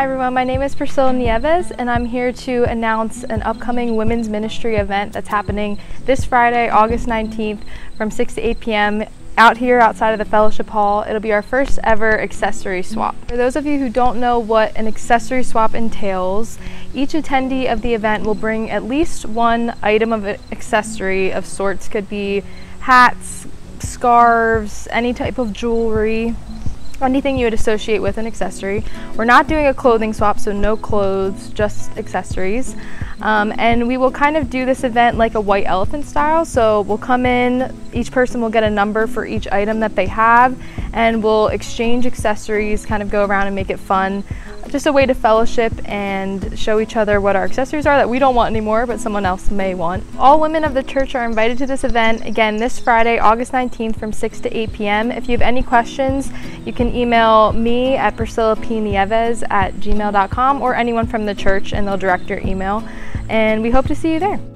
Hi everyone, my name is Priscilla Nieves and I'm here to announce an upcoming women's ministry event that's happening this Friday, August 19th from 6 to 8 p.m. out here outside of the fellowship hall. It'll be our first ever accessory swap. For those of you who don't know what an accessory swap entails, each attendee of the event will bring at least one item of accessory of sorts. Could be hats, scarves, any type of jewelry, anything you would associate with an accessory. We're not doing a clothing swap, so no clothes, just accessories. Um, and we will kind of do this event like a white elephant style. So we'll come in, each person will get a number for each item that they have, and we'll exchange accessories, kind of go around and make it fun just a way to fellowship and show each other what our accessories are that we don't want anymore but someone else may want. All women of the church are invited to this event again this Friday, August 19th from 6 to 8 p.m. If you have any questions, you can email me at priscillapnieves at gmail.com or anyone from the church and they'll direct your email. And we hope to see you there.